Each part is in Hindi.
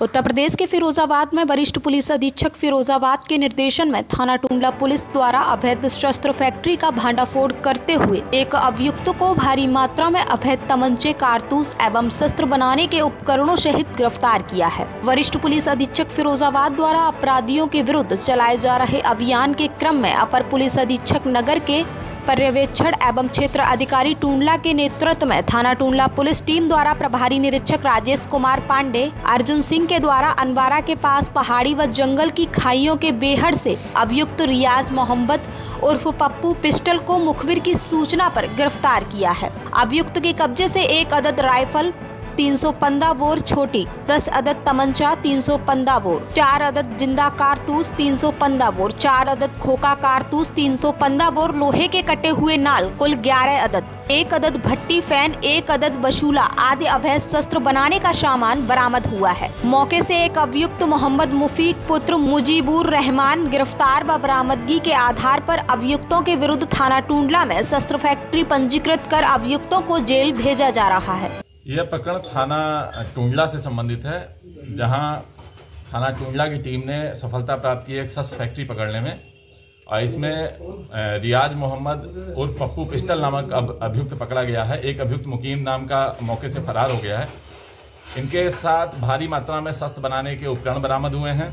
उत्तर प्रदेश के फिरोजाबाद में वरिष्ठ पुलिस अधीक्षक फिरोजाबाद के निर्देशन में थाना टुंडला पुलिस द्वारा अवैध शस्त्र फैक्ट्री का भांडाफोड़ करते हुए एक अभियुक्त को भारी मात्रा में अवैध तमंचे, कारतूस एवं शस्त्र बनाने के उपकरणों सहित गिरफ़्तार किया है। वरिष्ठ पुलिस अधीक्षक फिरोजाबाद द्वारा अपराधियों के विरुद्ध चलाए जा रहे अभियान के क्रम में अपर पुलिस अधीक्षक नगर के पर्यवेक्षण एवं क्षेत्र अधिकारी टूंडला के नेतृत्व में थाना टूंडला पुलिस टीम द्वारा प्रभारी निरीक्षक राजेश कुमार पांडे, अर्जुन सिंह के द्वारा अनवारा के पास पहाड़ी व जंगल की खाइयों के बेहद से अभियुक्त रियाज मोहम्मद उर्फ़ पप्पू पिस्टल को मुखबिर की सूचना पर गिरफ़्तार किया है। अभियुक्त के कब्जे से एक अदद राइफल तीन सौ पंद्रह बोर छोटी, दस अदद तमंचा तीन सौ पंद्रह बोर, चार अदद ज़िंदा कारतूस तीन सौ पंद्रह बोर, चार अदद खोखा कारतूस तीन सौ पंद्रह बोर, लोहे के कटे हुए नाल कुल ग्यारह अदद, एक अदद भट्टी फ़ैन, एक अदद वसूला आदि अवैध शस्त्र बनाने का सामान बरामद हुआ है। मौके से एक अभियुक्त मोहम्मद मुफीक पुत्र मुजीबुर रहमान गिरफ़्तार व बरामदगी के आधार पर अभियुक्तों के विरुद्ध थाना टूंडला में शस्त्र फैक्ट्री पंजीकृत कर अभियुक्तों को जेल भेजा जा रहा है। यह प्रकरण थाना टूंडला से संबंधित है, जहाँ थाना टूंडला की टीम ने सफलता प्राप्त की एक सस फैक्ट्री पकड़ने में, और इसमें रियाज मोहम्मद उर्फ़ पप्पू पिस्टल नामक अभियुक्त पकड़ा गया है। एक अभियुक्त मुकीम नाम का मौके से फरार हो गया है। इनके साथ भारी मात्रा में शस्त्र बनाने के उपकरण बरामद हुए हैं।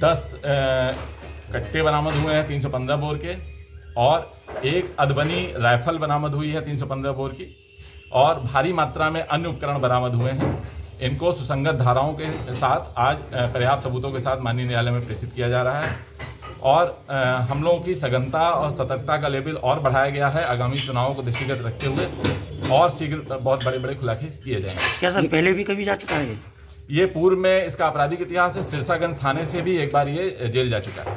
दस कट्टे बरामद हुए हैं तीन सौ पंद्रह बोर के, और एक अदबनी राइफल बरामद हुई है तीन सौ पंद्रह बोर की। और भारी मात्रा में अन्य उपकरण बरामद हुए हैं। इनको सुसंगत धाराओं के साथ आज पर्याप्त सबूतों के साथ माननीय न्यायालय में प्रेषित किया जा रहा है। और हम लोगों की सघनता और सतर्कता का लेवल और बढ़ाया गया है आगामी चुनावों को दृष्टिगत रखते हुए और शीघ्र बहुत बड़े बड़े खुलाखे किए जाएँगे। क्या सर पहले भी कभी जा चुका है ये पूर्व में इसका आपराधिक इतिहास है सिरसागंज थाने से भी एक बार ये जेल जा चुका है।